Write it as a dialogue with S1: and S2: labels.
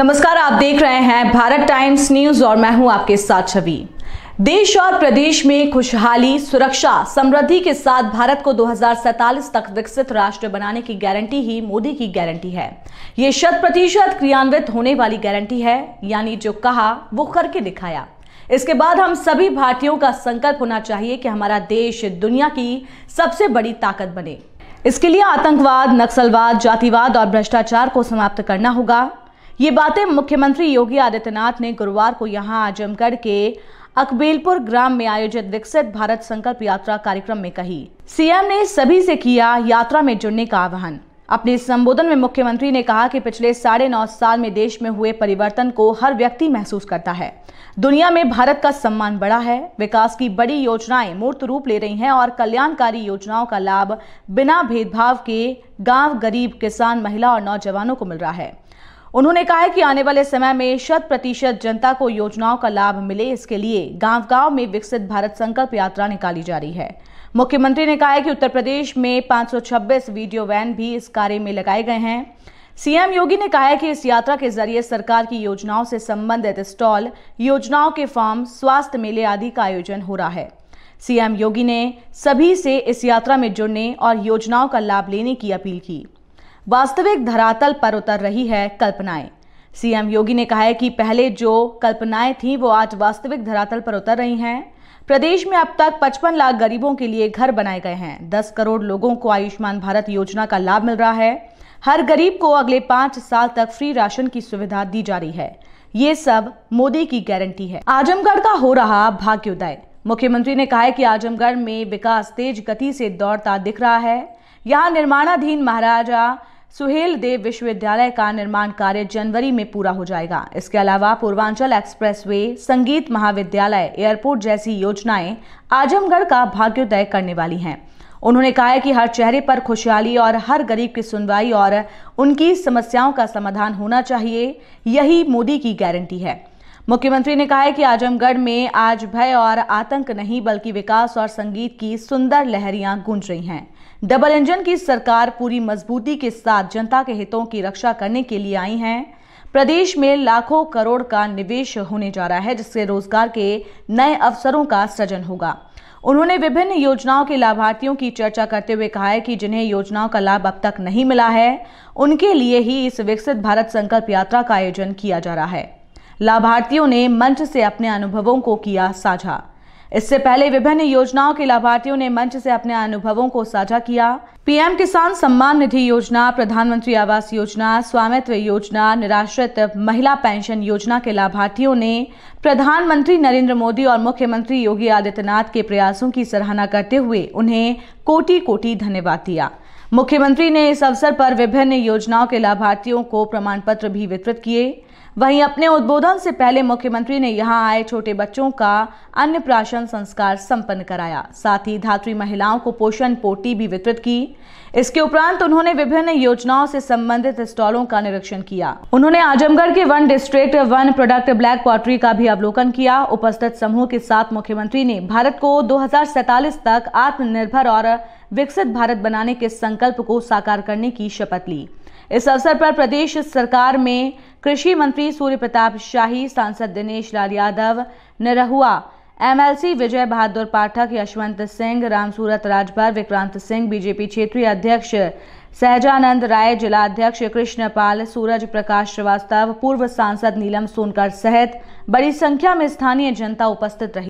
S1: नमस्कार, आप देख रहे हैं भारत टाइम्स न्यूज़ और मैं हूँ आपके साथ छवि। देश और प्रदेश में खुशहाली, सुरक्षा, समृद्धि के साथ भारत को 2047 तक विकसित राष्ट्र बनाने की गारंटी ही मोदी की गारंटी है। ये शत प्रतिशत क्रियान्वित होने वाली गारंटी है, यानी जो कहा, वो करके दिखाया। इसके बाद हम सभी भारतीयों का संकल्प होना चाहिए कि हमारा देश दुनिया की सबसे बड़ी ताकत बने। इसके लिए आतंकवाद, नक्सलवाद, जातिवाद और भ्रष्टाचार को समाप्त करना होगा। ये बातें मुख्यमंत्री योगी आदित्यनाथ ने गुरुवार को यहाँ आजमगढ़ के अकबेलपुर ग्राम में आयोजित विकसित भारत संकल्प यात्रा कार्यक्रम में कही। सीएम ने सभी से किया यात्रा में जुड़ने का आह्वान। अपने संबोधन में मुख्यमंत्री ने कहा कि पिछले साढ़े नौ साल में देश में हुए परिवर्तन को हर व्यक्ति महसूस करता है। दुनिया में भारत का सम्मान बड़ा है, विकास की बड़ी योजनाएँ मूर्त रूप ले रही हैं और कल्याणकारी योजनाओं का लाभ बिना भेदभाव के गाँव गरीब किसान, महिला और नौजवानों को मिल रहा है। उन्होंने कहा है कि आने वाले समय में शत प्रतिशत जनता को योजनाओं का लाभ मिले, इसके लिए गाँव गाँव में विकसित भारत संकल्प यात्रा निकाली जा रही है। मुख्यमंत्री ने कहा है कि उत्तर प्रदेश में 526 वीडियो वैन भी इस कार्य में लगाए गए हैं। सीएम योगी ने कहा है कि इस यात्रा के ज़रिए सरकार की योजनाओं से संबंधित स्टॉल, योजनाओं के फॉर्म, स्वास्थ्य मेले आदि का आयोजन हो रहा है। सीएम योगी ने सभी से इस यात्रा में जुड़ने और योजनाओं का लाभ लेने की अपील की। वास्तविक धरातल पर उतर रही है कल्पनाएँ। सीएम योगी ने कहा है कि पहले जो कल्पनाएँ थीं, वो आज वास्तविक धरातल पर उतर रही हैं। प्रदेश में अब तक 55 लाख गरीबों के लिए घर बनाए गए हैं। 10 करोड़ लोगों को आयुष्मान भारत योजना का लाभ मिल रहा है। हर गरीब को अगले पाँच साल तक फ्री राशन की सुविधा दी जा रही है। ये सब मोदी की गारंटी है। आजमगढ़ का हो रहा भाग्योदय। मुख्यमंत्री ने कहा है कि आजमगढ़ में विकास तेज गति से दौड़ता दिख रहा है। यहाँ निर्माणाधीन महाराजा सुहेल देव विश्वविद्यालय का निर्माण कार्य जनवरी में पूरा हो जाएगा। इसके अलावा पूर्वांचल एक्सप्रेसवे, संगीत महाविद्यालय, एयरपोर्ट जैसी योजनाएँ आजमगढ़ का भाग्योदय करने वाली हैं। उन्होंने कहा है कि हर चेहरे पर खुशहाली और हर गरीब की सुनवाई और उनकी समस्याओं का समाधान होना चाहिए, यही मोदी की गारंटी है। मुख्यमंत्री ने कहा है कि आजमगढ़ में आज भय और आतंक नहीं, बल्कि विकास और संगीत की सुंदर लहरियाँ गूंज रही हैं। डबल इंजन की सरकार पूरी मजबूती के साथ जनता के हितों की रक्षा करने के लिए आई है। प्रदेश में लाखों करोड़ का निवेश होने जा रहा है, जिससे रोज़गार के नए अवसरों का सृजन होगा। उन्होंने विभिन्न योजनाओं के लाभार्थियों की चर्चा करते हुए कहा है कि जिन्हें योजनाओं का लाभ अब तक नहीं मिला है, उनके लिए ही इस विकसित भारत संकल्प यात्रा का आयोजन किया जा रहा है। लाभार्थियों ने मंच से अपने अनुभवों को किया साझा। इससे पहले विभिन्न योजनाओं के लाभार्थियों ने मंच से अपने अनुभवों को साझा किया। पीएम किसान सम्मान निधि योजना, प्रधानमंत्री आवास योजना, स्वामित्व योजना, निराश्रित महिला पेंशन योजना के लाभार्थियों ने प्रधानमंत्री नरेंद्र मोदी और मुख्यमंत्री योगी आदित्यनाथ के प्रयासों की सराहना करते हुए उन्हें कोटि कोटि धन्यवाद दिया। मुख्यमंत्री ने इस अवसर पर विभिन्न योजनाओं के लाभार्थियों को प्रमाण पत्र भी वितरित किए। वहीं अपने उद्बोधन से पहले मुख्यमंत्री ने यहाँ आए छोटे बच्चों का अन्य प्राशन संस्कार संपन्न कराया। साथ ही धात्री महिलाओं को पोषण पोटी भी वितरित की। इसके उपरांत उन्होंने विभिन्न योजनाओं से संबंधित स्टॉलों का निरीक्षण किया। उन्होंने आजमगढ़ के one district one product black pottery का भी अवलोकन किया। उपस्थित समूह के साथ मुख्यमंत्री ने भारत को दो तक आत्मनिर्भर और विकसित भारत बनाने के संकल्प को साकार करने की शपथ ली। इस अवसर पर प्रदेश सरकार में कृषि मंत्री सूर्य प्रताप शाही, सांसद दिनेश लाल यादव, निरहुआ, एमएलसी विजय बहादुर पाठक यशवंत सिंह, रामसूरत राजभर, विक्रांत सिंह, बीजेपी क्षेत्रीय अध्यक्ष सहजानंद राय जिला अध्यक्ष कृष्णपाल, सूरज प्रकाश श्रीवास्तव, पूर्व सांसद नीलम सोनकर सहित बड़ी संख्या में स्थानीय जनता उपस्थित रही।